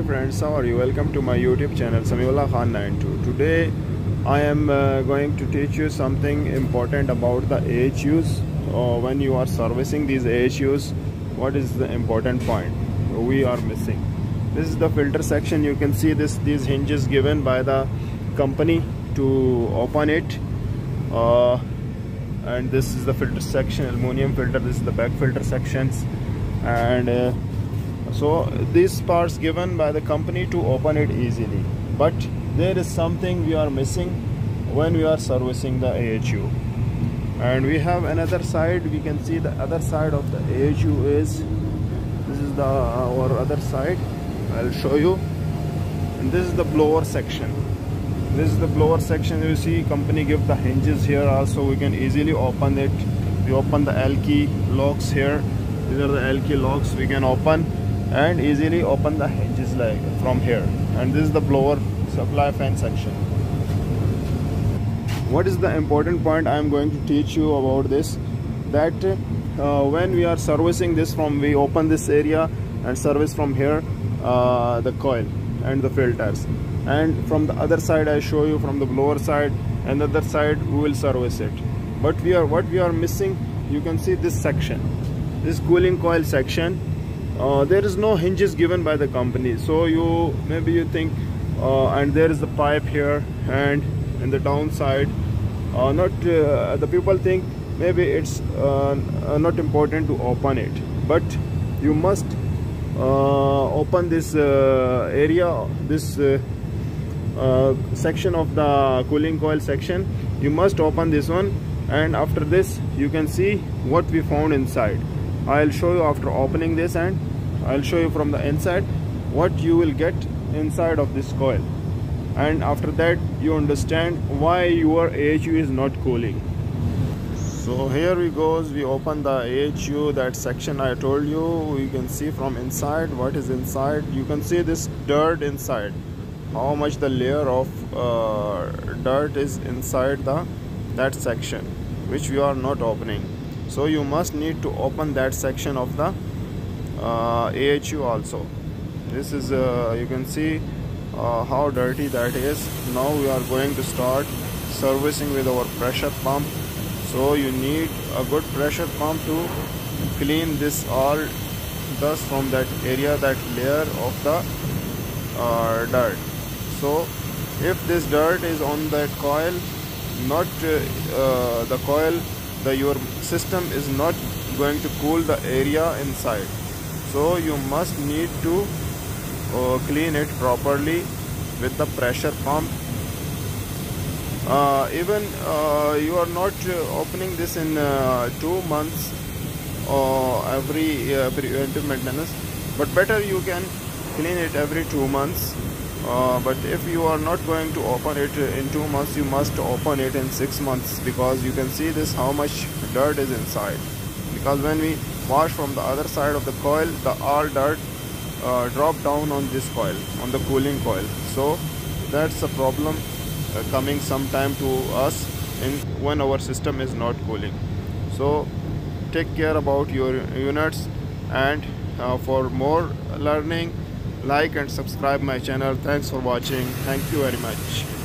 Hi friends, how are you? Welcome to my YouTube channel Samiullah Khan 92. Today I am uh, going to teach you something important about the AHUs. Uh, when you are servicing these AHUs, what is the important point we are missing? This is the filter section. You can see this these hinges given by the company to open it. Uh, and this is the filter section, aluminum filter. This is the back filter sections, and uh, so these parts given by the company to open it easily. But there is something we are missing when we are servicing the AHU and we have another side. We can see the other side of the AHU is this is the our other side. I'll show you. And this is the blower section. This is the blower section. You see company give the hinges here also. We can easily open it. We open the L key locks here. These are the L key locks we can open and easily open the hinges like from here. And this is the blower supply fan section. What is the important point i am going to teach you about this? That uh, when we are servicing this from we open this area and service from here uh, the coil and the filters and from the other side i show you from the blower side and the other side we will service it. But we are what we are missing you can see this section this cooling coil section uh, there is no hinges given by the company. So you maybe you think uh, and there is the pipe here and in the downside. Uh, not uh, the people think maybe it's uh, uh, not important to open it. But you must open this area this section of the cooling coil section. You must open this one. And after this you can see what we found inside I'll show you after opening this and I'll show you from the inside what you will get inside of this coil. And after that you understand why your AHU is not cooling. So here we goes we open the AHU that section I told you we can see from inside what is inside. You can see this dirt inside how much the layer of uh, dirt is inside the that section which we are not opening so you must need to open that section of the uh, AHU also. This is uh, you can see uh, how dirty that is. Now we are going to start servicing with our pressure pump. So you need a good pressure pump to clean this all dust from that area that layer of the uh, dirt. So if this dirt is on that coil not uh, the coil the your system is not going to cool the area inside. So you must need to uh, clean it properly with the pressure pump. Uh, even uh, you are not uh, opening this in uh, two months or every uh, preventive maintenance but better you can clean it every two months but if you are not going to open it in two months you must open it in six months because you can see this how much dirt is inside. Because when we wash from the other side of the coil the all dirt uh, drop down on this coil on the cooling coil. So that's a problem uh, coming sometime to us in when our system is not cooling. So take care about your units and uh, for more learning like and subscribe my channel. Thanks for watching. Thank you very much